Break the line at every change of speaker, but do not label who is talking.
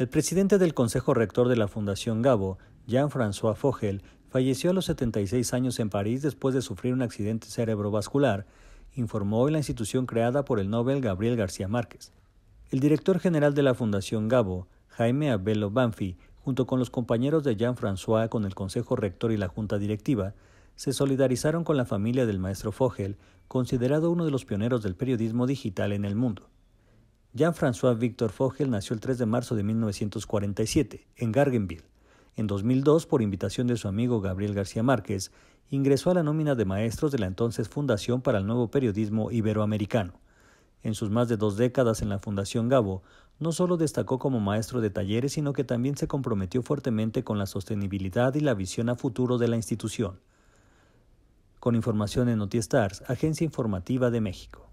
El presidente del Consejo Rector de la Fundación Gabo, Jean-François Fogel, falleció a los 76 años en París después de sufrir un accidente cerebrovascular, informó hoy la institución creada por el Nobel Gabriel García Márquez. El director general de la Fundación Gabo, Jaime Abelo Banfi, junto con los compañeros de Jean-François con el Consejo Rector y la Junta Directiva, se solidarizaron con la familia del maestro Fogel, considerado uno de los pioneros del periodismo digital en el mundo. Jean-François Victor Fogel nació el 3 de marzo de 1947 en Gargenville. En 2002, por invitación de su amigo Gabriel García Márquez, ingresó a la nómina de maestros de la entonces Fundación para el Nuevo Periodismo Iberoamericano. En sus más de dos décadas en la Fundación Gabo, no solo destacó como maestro de talleres, sino que también se comprometió fuertemente con la sostenibilidad y la visión a futuro de la institución. Con información en NotiStars, Agencia Informativa de México.